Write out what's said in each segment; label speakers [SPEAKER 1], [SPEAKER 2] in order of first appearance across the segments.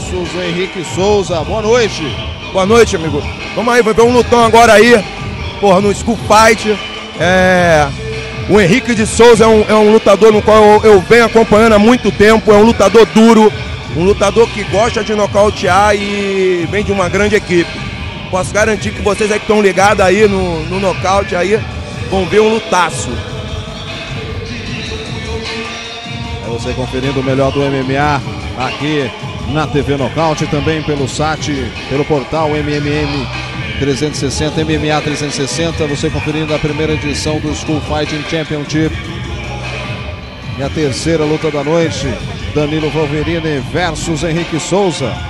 [SPEAKER 1] versus o Henrique Souza. Boa noite.
[SPEAKER 2] Boa noite, amigo. Vamos aí, vai ver um lutão agora aí. Porra, no School Fight. É. O Henrique de Souza é um, é um lutador no qual eu, eu venho acompanhando há muito tempo. É um lutador duro, um lutador que gosta de nocautear e vem de uma grande equipe. Posso garantir que vocês aí que estão ligados aí no, no nocaute aí vão ver um lutaço.
[SPEAKER 1] É você conferindo o melhor do MMA aqui na TV Nocaute, também pelo site, pelo portal MMM 360, MMA 360. Você conferindo a primeira edição do School Fighting Championship. E a terceira luta da noite: Danilo Wolverine versus Henrique Souza.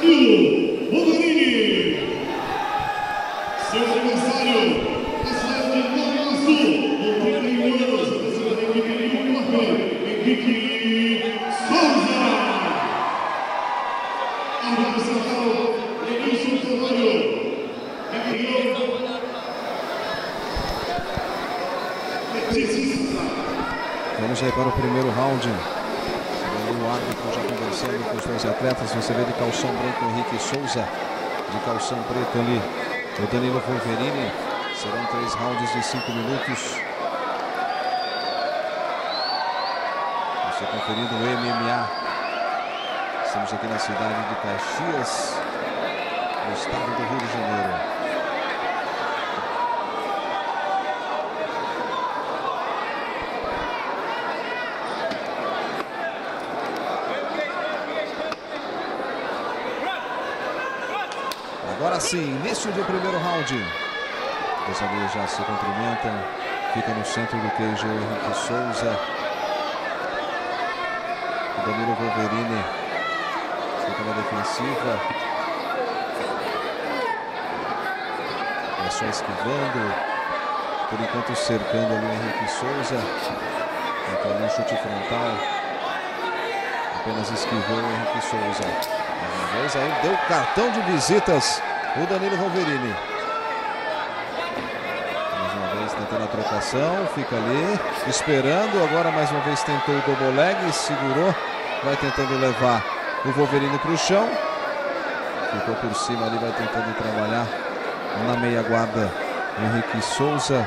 [SPEAKER 3] Danilo Wolverine. Seu adversário, na cidade de Nova Sul, com 31 anos, representando a equipe de Corpo, Henrique Souza. Árbitro central, Denilson Carvalho. Campeão. Letícia
[SPEAKER 1] Vamos aí para o primeiro round. O árbitro já conversando com os dois atletas. Você vê de calção branco Henrique Souza, de calção preto ali o Danilo Wolverine. Serão três rounds de cinco minutos. Você conferindo o MMA. Estamos aqui na cidade de Caxias, no estado do Rio de Janeiro. Início do primeiro round. Os ali já se cumprimentam. Fica no centro do queijo Henrique Souza. O Danilo Wolverine fica na defensiva. É só esquivando. Por enquanto cercando ali o Henrique Souza. Ali um chute frontal. Apenas esquivou o Henrique Souza. Aí deu cartão de visitas o Danilo Wolverine. Mais uma vez tentando a trocação, fica ali, esperando. Agora mais uma vez tentou o double leg, segurou, vai tentando levar o Wolverine para o chão. Ficou por cima ali, vai tentando trabalhar na meia guarda Henrique Souza.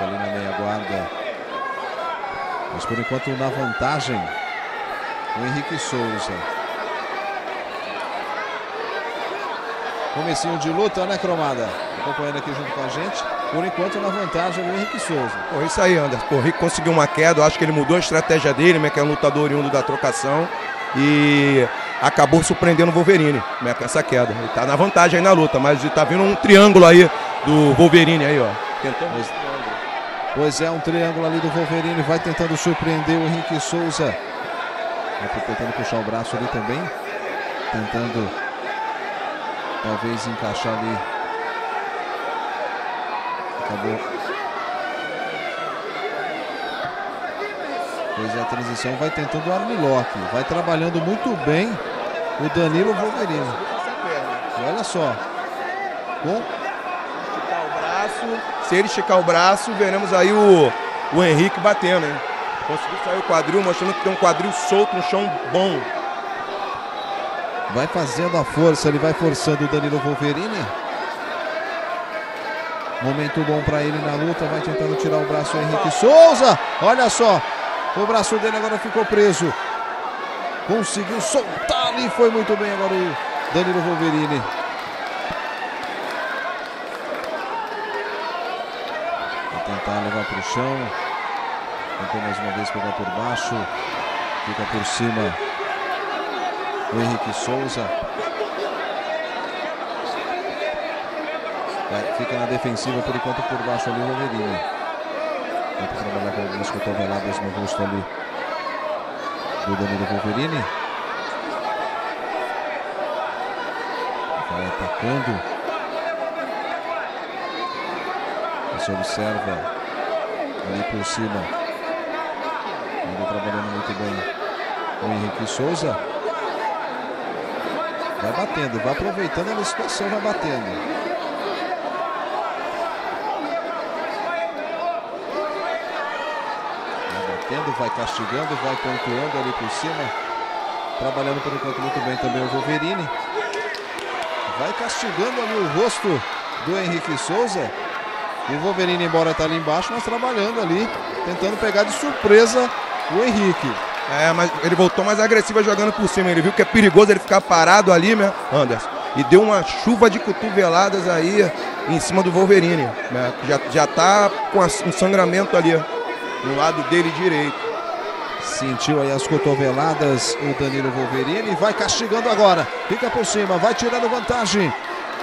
[SPEAKER 1] Ali na meia guarda. Mas por enquanto na vantagem o Henrique Souza. Comecinho de luta, né, Cromada? Acompanhando aqui junto com a gente. Por enquanto na vantagem o Henrique Souza.
[SPEAKER 2] Pô, isso aí, Anderson. Pô, o Henrique conseguiu uma queda, eu acho que ele mudou a estratégia dele, né, que é um lutador oriundo da trocação. E acabou surpreendendo o Wolverine né, com essa queda. Ele tá na vantagem aí na luta, mas tá vindo um triângulo aí do Wolverine aí, ó. Tentando
[SPEAKER 1] Pois, é, um triângulo ali do Wolverine. Vai tentando surpreender o Henrique Souza. Vai tentando puxar o braço ali também. Tentando talvez encaixar ali. Acabou. Pois é, a transição vai tentando o armlock. Vai trabalhando muito bem o Danilo Wolverine. E olha só. Com
[SPEAKER 2] braço. Se ele esticar o braço, veremos aí o, o Henrique batendo, hein? Conseguiu sair o quadril, mostrando que tem um quadril solto no chão bom.
[SPEAKER 1] Vai fazendo a força, ele vai forçando o Danilo Wolverine. Momento bom para ele na luta, vai tentando tirar o braço o Henrique Souza. Olha só, o braço dele agora ficou preso. Conseguiu soltar ali, foi muito bem agora o Danilo Wolverine. Vai levar para o chão. Tentou mais uma vez pegar por baixo. Fica por cima o Henrique Souza. Vai, fica na defensiva por enquanto por baixo ali o Wolverine. Tenta trabalhar com algumas cotoveladas no rosto ali do Danilo Wolverine. Vai atacando. Você observa ali por cima. Ainda trabalhando muito bem o Henrique Souza. Vai batendo, vai aproveitando a situação, vai batendo. batendo, vai castigando, vai pontuando ali por cima. Trabalhando por enquanto muito bem também o Wolverine. Vai castigando ali o rosto do Henrique Souza. E o Wolverine, embora está ali embaixo, mas trabalhando ali, tentando pegar de surpresa o Henrique.
[SPEAKER 2] É, mas ele voltou mais agressivo jogando por cima. Ele viu que é perigoso ele ficar parado ali, né, Anderson? E deu uma chuva de cotoveladas aí em cima do Wolverine. Né? Já, já tá com um sangramento ali no lado dele direito.
[SPEAKER 1] Sentiu aí as cotoveladas o Danilo Wolverine. Vai castigando agora. Fica por cima, vai tirando vantagem.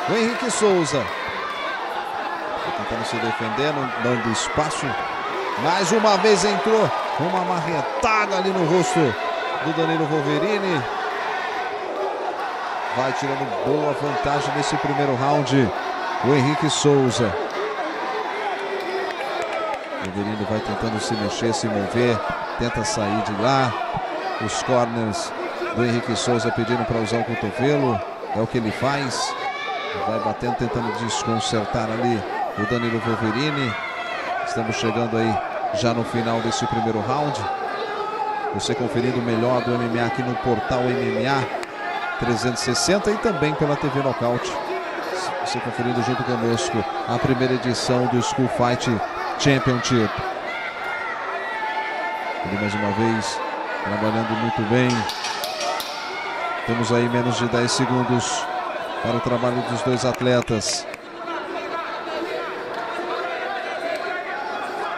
[SPEAKER 1] O Henrique Souza. Tentando se defendendo, dando espaço. Mais uma vez entrou uma marretada ali no rosto do Danilo Wolverine. Vai tirando boa vantagem nesse primeiro round. O Henrique Souza. Wolverine vai tentando se mexer, se mover, tenta sair de lá. Os corners do Henrique Souza pedindo para usar o cotovelo. É o que ele faz. Vai batendo, tentando desconcertar ali o Danilo Wolverine. Estamos chegando aí já no final desse primeiro round. Você conferindo o melhor do MMA aqui no portal MMA 360 e também pela TV Nocaute. Você conferindo junto conosco a primeira edição do School Fight Championship. Ele mais uma vez trabalhando muito bem. Temos aí menos de 10 segundos para o trabalho dos dois atletas.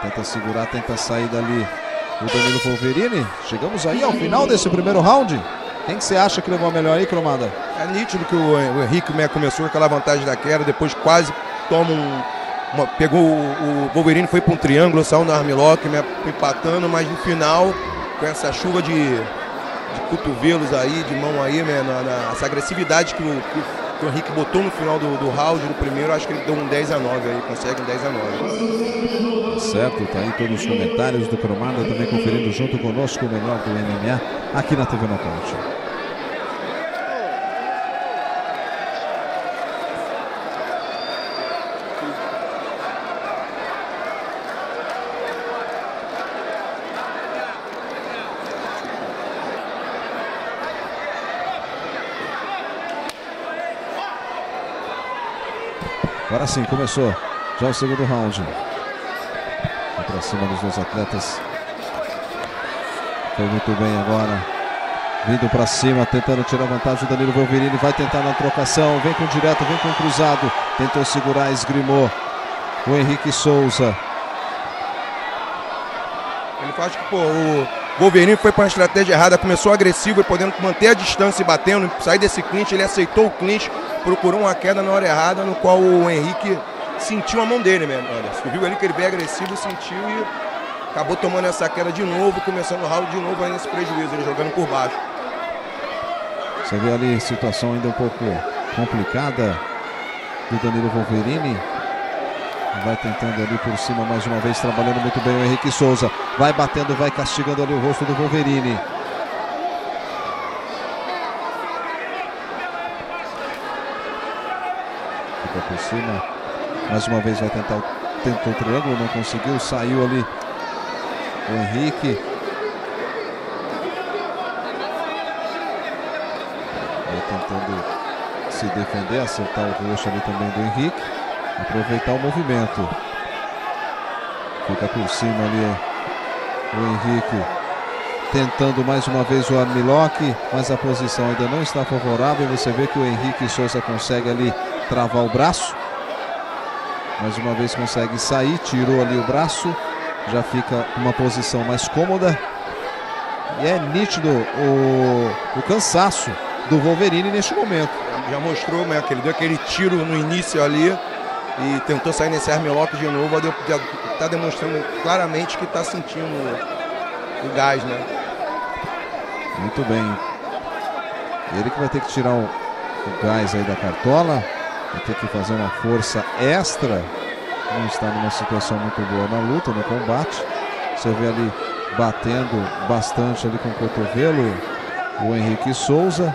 [SPEAKER 1] Tenta segurar, tenta sair dali o Danilo Wolverine. Chegamos aí ao final desse primeiro round. Quem que você acha que levou a melhor aí, Cromada?
[SPEAKER 2] É nítido que o, Henrique começou com aquela vantagem da queda, depois quase toma um, uma, pegou o, o, Wolverine, foi para um triângulo, saiu no armlock, empatando, mas no final, com essa chuva de, de cotovelos aí, de mão aí, né, na, na, essa agressividade que o, que, que o Henrique botou no final do, do round, no primeiro, acho que ele deu um 10 a 9 aí, consegue um 10 a 9.
[SPEAKER 1] Certo, tá aí todos os comentários do Cromada também conferindo junto conosco o melhor do MMA aqui na TV Nocaute. Agora sim, começou já o segundo round. Vai pra cima dos dois atletas. Foi muito bem agora. Vindo para cima, tentando tirar vantagem. O Danilo Wolverine vai tentar na trocação. Vem com direto, vem com cruzado. Tentou segurar, esgrimou. O Henrique Souza.
[SPEAKER 2] Ele faz que, pô, o Wolverine foi para uma estratégia errada. Começou agressivo e podendo manter a distância e batendo. Sair desse clinch, ele aceitou o clinch procurou uma queda na hora errada, no qual o Henrique sentiu a mão dele mesmo. Anderson. Viu ali que ele veio agressivo, sentiu e acabou tomando essa queda de novo, começando o round de novo aí nesse prejuízo, ele jogando por baixo.
[SPEAKER 1] Você vê ali situação ainda um pouco complicada do Danilo Wolverine. Vai tentando ali por cima mais uma vez, trabalhando muito bem o Henrique Souza. Vai batendo, vai castigando ali o rosto do Wolverine. Por cima. Mais uma vez vai tentar, tentou o triângulo, não conseguiu, saiu ali o Henrique. Vai tentando se defender, acertar o roxo ali também do Henrique. Aproveitar o movimento. Fica por cima ali o Henrique tentando mais uma vez o armlock, mas a posição ainda não está favorável. Você vê que o Henrique Souza consegue ali travar o braço. Mais uma vez consegue sair, tirou ali o braço, já fica uma posição mais cômoda. E é nítido o, o cansaço do Wolverine neste momento.
[SPEAKER 2] Já mostrou né, que ele deu aquele tiro no início ali e tentou sair nesse armlock de novo, deu, tá demonstrando claramente que tá sentindo o gás, né?
[SPEAKER 1] Muito bem. Ele que vai ter que tirar o, o gás aí da cartola. Vai ter que fazer uma força extra. Não está numa situação muito boa na luta, no combate. Você vê ali batendo bastante ali com o cotovelo o Henrique Souza.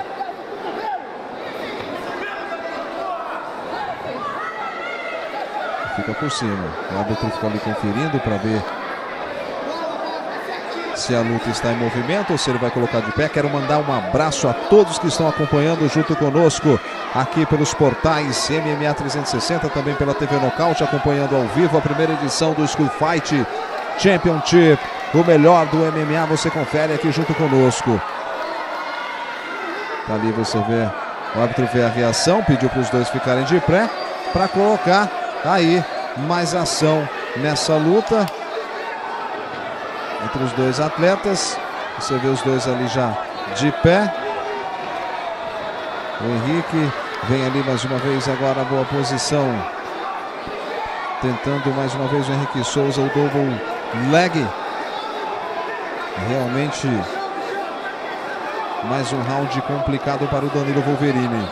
[SPEAKER 1] Fica por cima. O árbitro fica ali conferindo para ver se a luta está em movimento ou se ele vai colocar de pé. Quero mandar um abraço a todos que estão acompanhando junto conosco aqui pelos portais MMA 360, também pela TV Nocaute, acompanhando ao vivo a primeira edição do School Fight Championship. O melhor do MMA você confere aqui junto conosco. Tá ali você vê, o árbitro vê a reação, pediu para os dois ficarem de pé para colocar aí mais ação nessa luta entre os dois atletas. Você vê os dois ali já de pé. O Henrique vem ali mais uma vez agora boa posição. Tentando mais uma vez o Henrique Souza, o double leg. Realmente mais um round complicado para o Danilo Wolverine.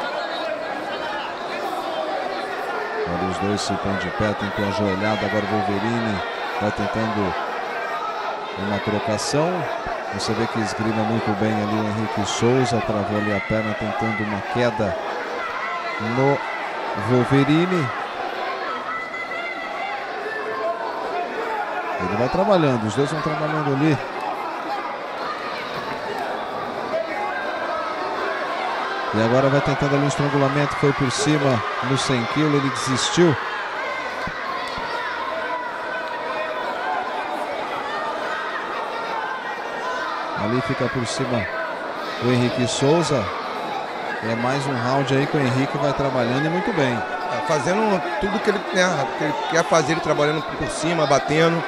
[SPEAKER 1] Olha, os dois se põem de pé, tentou ajoelhada, agora o Wolverine vai tentando uma trocação. Você vê que esgrima muito bem ali o Henrique Souza, travou ali a perna tentando uma queda no Wolverine. Ele vai trabalhando, os dois vão trabalhando ali. E agora vai tentando ali um estrangulamento, foi por cima no 100 kg, ele desistiu. Ali fica por cima o Henrique Souza. É mais um round aí que o Henrique vai trabalhando e muito bem.
[SPEAKER 2] É, fazendo tudo que ele, né, que ele quer fazer, ele trabalhando por cima, batendo,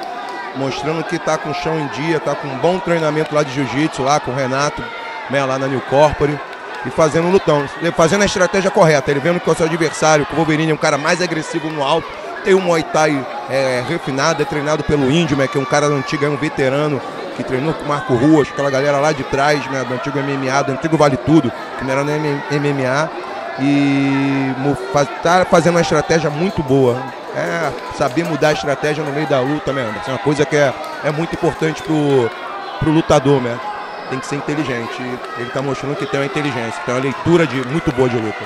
[SPEAKER 2] mostrando que está com o chão em dia, está com um bom treinamento lá de jiu-jitsu, lá com o Renato, né, lá na New Corpore e fazendo um lutão, fazendo a estratégia correta. Ele vendo que o seu adversário, o Wolverine é um cara mais agressivo no alto, tem um Muay Thai é, refinado, é treinado pelo Índio, né, que é um cara antigo, é um veterano, que treinou com o Marco Ruas, aquela galera lá de trás, né, do antigo MMA, do antigo Vale Tudo, que não era no MMA. E tá fazendo uma estratégia muito boa. É saber mudar a estratégia no meio da luta, né, Anderson? É uma coisa que é, é muito importante pro, pro lutador, né? Tem que ser inteligente. Ele está mostrando que tem uma inteligência, tem uma leitura de, muito boa de luta.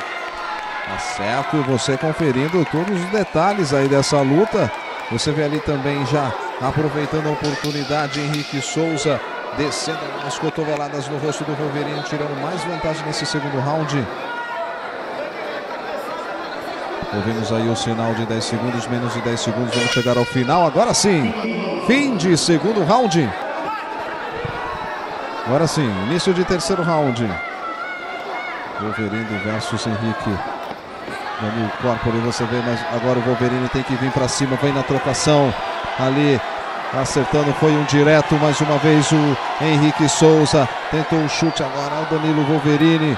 [SPEAKER 1] Tá certo, você conferindo todos os detalhes aí dessa luta. Você vê ali também já aproveitando a oportunidade, Henrique Souza descendo as cotoveladas no rosto do Wolverine, tirando mais vantagem nesse segundo round. Ouvimos aí o sinal de 10 segundos, menos de 10 segundos, vamos chegar ao final. Agora sim, fim de segundo round. Agora sim, início de terceiro round. Wolverine versus Henrique. Danilo Corpore, você vê, mas agora o Wolverine tem que vir para cima, vem na trocação. Ali, acertando, foi um direto, mais uma vez o Henrique Souza. Tentou um chute agora, o Danilo Wolverine.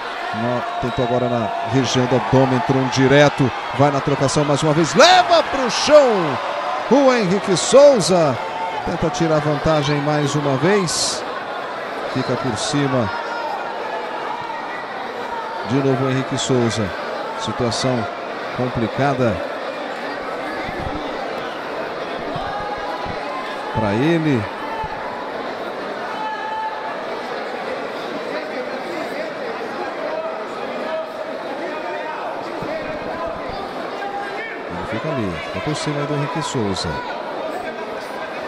[SPEAKER 1] tentou agora na região do abdômen, entrou um direto. Vai na trocação mais uma vez, leva para o chão. O Henrique Souza tenta tirar vantagem mais uma vez. Fica por cima. De novo o Henrique Souza. Situação complicada para ele. Ele fica ali, fica por cima do Henrique Souza.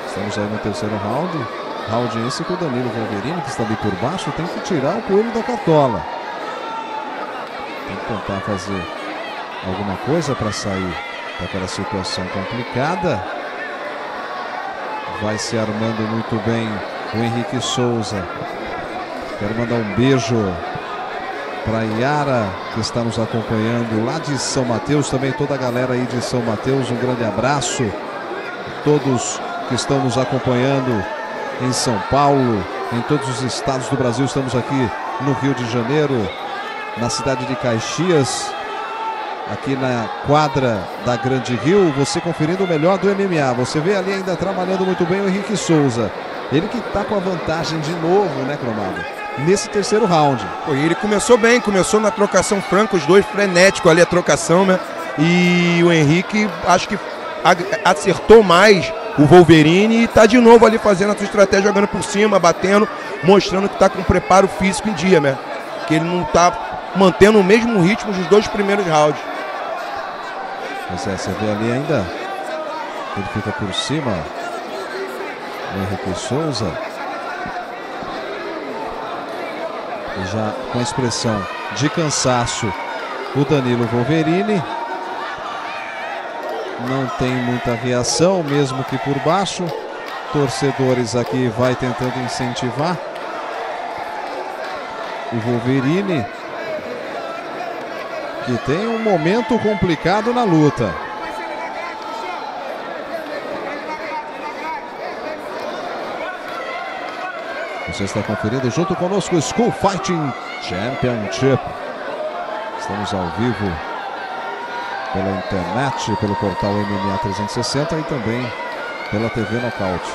[SPEAKER 1] Estamos aí no terceiro round. Round esse que o Danilo Wolverine, que está ali por baixo, tem que tirar o coelho da cartola. Tem que tentar fazer alguma coisa para sair daquela situação complicada. Vai se armando muito bem o Henrique Souza. Quero mandar um beijo para Yara, que está nos acompanhando lá de São Mateus, também toda a galera aí de São Mateus, um grande abraço. Todos que estão nos acompanhando em São Paulo, em todos os estados do Brasil, estamos aqui no Rio de Janeiro, na cidade de Caxias. aqui na quadra da Grande Rio, você conferindo o melhor do MMA. Você vê ali ainda trabalhando muito bem o Henrique Souza. Ele que está com a vantagem de novo, né, Cromado? Nesse terceiro round.
[SPEAKER 2] Pô, ele começou bem, começou na trocação franca, os dois frenéticos ali a trocação, né? E o Henrique acho que acertou mais o Wolverine e está de novo ali fazendo a sua estratégia, jogando por cima, batendo, mostrando que está com preparo físico em dia, né? Que ele não está mantendo o mesmo ritmo dos dois primeiros rounds.
[SPEAKER 1] Pois é, você vê ali ainda. Ele fica por cima. O Henrique Souza. E já com a expressão de cansaço, o Danilo Wolverine. Não tem muita reação, mesmo que por baixo. Torcedores aqui vai tentando incentivar. O Wolverine que tem um momento complicado na luta. Você está conferindo junto conosco o School Fighting Championship. Estamos ao vivo pela internet, pelo portal MMA 360 e também pela TV Nocaute.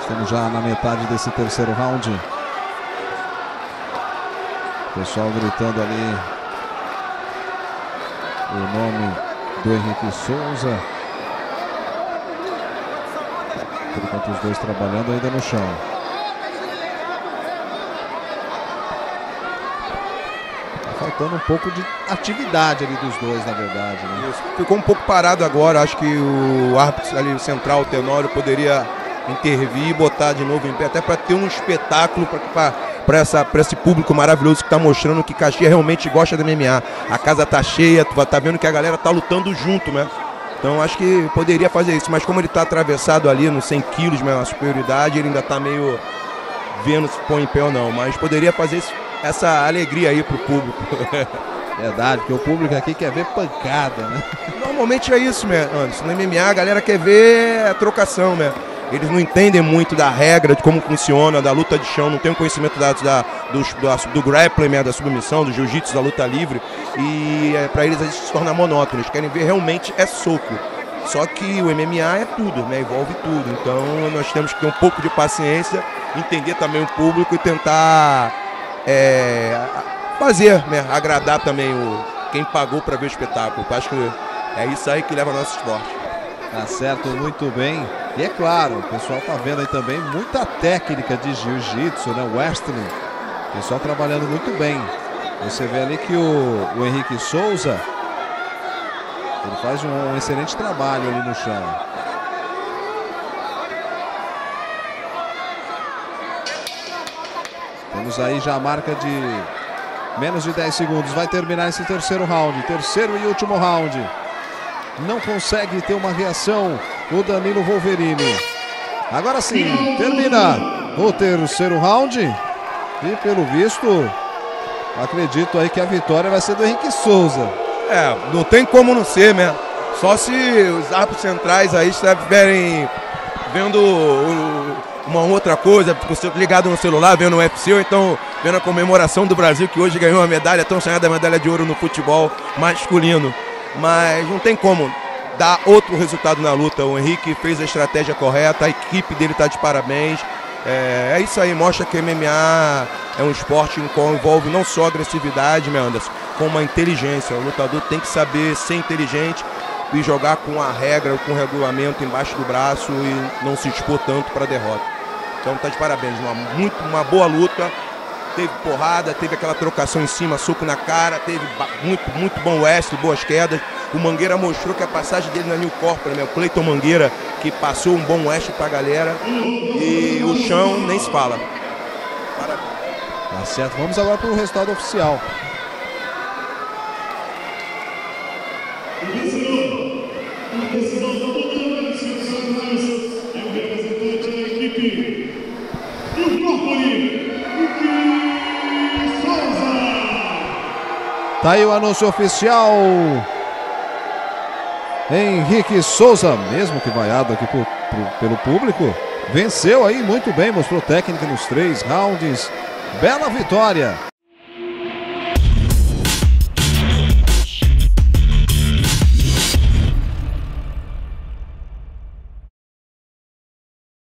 [SPEAKER 1] Estamos já na metade desse terceiro round. Pessoal gritando ali o nome do Henrique Souza. Por enquanto os dois trabalhando ainda no chão. Tá faltando um pouco de atividade ali dos dois, na verdade. Né?
[SPEAKER 2] Isso. Ficou um pouco parado agora. Acho que o árbitro ali, central, o Tenório, poderia intervir e botar de novo em pé, até para ter um espetáculo para para esse público maravilhoso que está mostrando que Caxias realmente gosta do MMA. A casa tá cheia, tu tá vendo que a galera tá lutando junto, né? Então acho que poderia fazer isso, mas como ele está atravessado ali nos 100 quilos, né, na superioridade, ele ainda está meio vendo se põe em pé ou não. Mas poderia fazer isso, essa alegria aí pro público.
[SPEAKER 1] Verdade, porque o público aqui quer ver pancada, né?
[SPEAKER 2] Normalmente é isso, né, Anderson? No MMA a galera quer ver a trocação, né? Eles não entendem muito da regra, de como funciona, da luta de chão, não tem o conhecimento da, da, do, do, grappling, né, da submissão, do jiu-jitsu, da luta livre. E é, para eles isso se torna monótono. Eles querem ver realmente é soco. Só que o MMA é tudo, né? envolve tudo. Então nós temos que ter um pouco de paciência, entender também o público e tentar é, fazer, né? agradar também o, quem pagou para ver o espetáculo. Eu acho que é isso aí que leva nosso esporte.
[SPEAKER 1] Tá certo, muito bem. E é claro, o pessoal tá vendo aí também muita técnica de jiu-jitsu, né? Wrestling. O pessoal trabalhando muito bem. Você vê ali que o, o Henrique Souza ele faz um, um excelente trabalho ali no chão. Temos aí já a marca de menos de 10 segundos. Vai terminar esse terceiro round. Terceiro e último round não consegue ter uma reação o Danilo Wolverine. Agora sim, termina o terceiro round e pelo visto, acredito aí que a vitória vai ser do Henrique Souza.
[SPEAKER 2] É, não tem como não ser, né? Só se os árbitros centrais aí estiverem vendo uma outra coisa, ligado no celular, vendo o UFC, ou então vendo a comemoração do Brasil que hoje ganhou a medalha, tão sonhada medalha de ouro no futebol masculino mas não tem como dar outro resultado na luta. O Henrique fez a estratégia correta, a equipe dele está de parabéns. É, é, isso aí, mostra que MMA é um esporte em qual envolve não só agressividade, meu Anderson, como uma inteligência. O lutador tem que saber ser inteligente e jogar com a regra, com o regulamento embaixo do braço e não se expor tanto para derrota. Então tá de parabéns, uma, muito, uma boa luta teve porrada, teve aquela trocação em cima, soco na cara, teve muito, muito bom West, boas quedas. O Mangueira mostrou que a passagem dele na New Corporate, né? o Cleiton Mangueira, que passou um bom West pra galera. E o chão nem se fala.
[SPEAKER 1] Parabéns. Tá certo, vamos agora para o resultado oficial. Tá aí o anúncio oficial. Henrique Souza, mesmo que vaiado aqui por, por, pelo público, venceu aí muito bem, mostrou técnica nos três rounds. Bela vitória